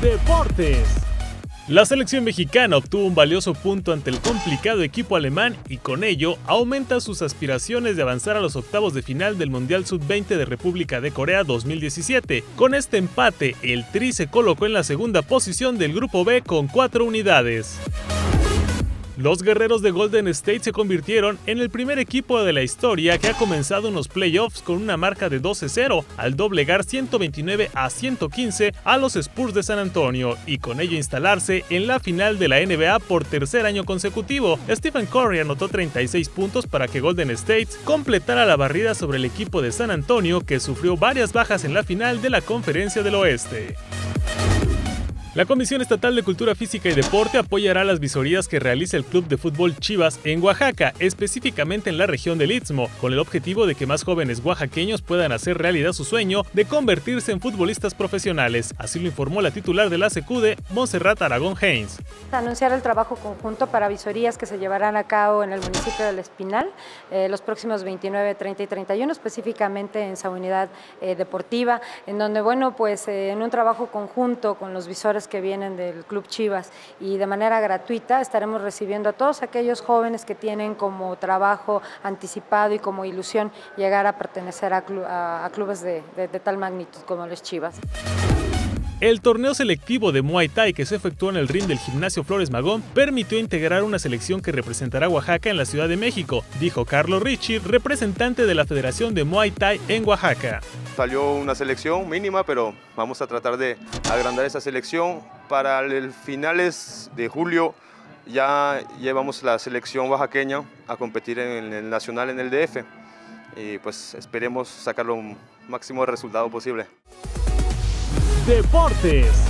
Deportes. La selección mexicana obtuvo un valioso punto ante el complicado equipo alemán y con ello aumenta sus aspiraciones de avanzar a los octavos de final del Mundial Sub-20 de República de Corea 2017. Con este empate, el Tri se colocó en la segunda posición del Grupo B con cuatro unidades. Los guerreros de Golden State se convirtieron en el primer equipo de la historia que ha comenzado unos playoffs con una marca de 12-0 al doblegar 129 a 115 a los Spurs de San Antonio y con ello instalarse en la final de la NBA por tercer año consecutivo. Stephen Curry anotó 36 puntos para que Golden State completara la barrida sobre el equipo de San Antonio que sufrió varias bajas en la final de la Conferencia del Oeste. La Comisión Estatal de Cultura Física y Deporte apoyará las visorías que realiza el Club de Fútbol Chivas en Oaxaca, específicamente en la región del Istmo, con el objetivo de que más jóvenes oaxaqueños puedan hacer realidad su sueño de convertirse en futbolistas profesionales. Así lo informó la titular de la SECUDE, Montserrat Aragón Haynes. Anunciar el trabajo conjunto para visorías que se llevarán a cabo en el municipio del Espinal eh, los próximos 29, 30 y 31, específicamente en esa unidad eh, deportiva, en donde, bueno, pues eh, en un trabajo conjunto con los visores que vienen del Club Chivas y de manera gratuita estaremos recibiendo a todos aquellos jóvenes que tienen como trabajo anticipado y como ilusión llegar a pertenecer a, clubes de, tal magnitud como los Chivas. El torneo selectivo de Muay Thai que se efectuó en el ring del gimnasio Flores Magón permitió integrar una selección que representará a Oaxaca en la Ciudad de México, dijo Carlos Ricci, representante de la Federación de Muay Thai en Oaxaca. Salió una selección mínima, pero vamos a tratar de agrandar esa selección. Para el finales de julio ya llevamos la selección oaxaqueña a competir en el nacional en el DF y pues esperemos sacar lo máximo resultado posible. Deportes.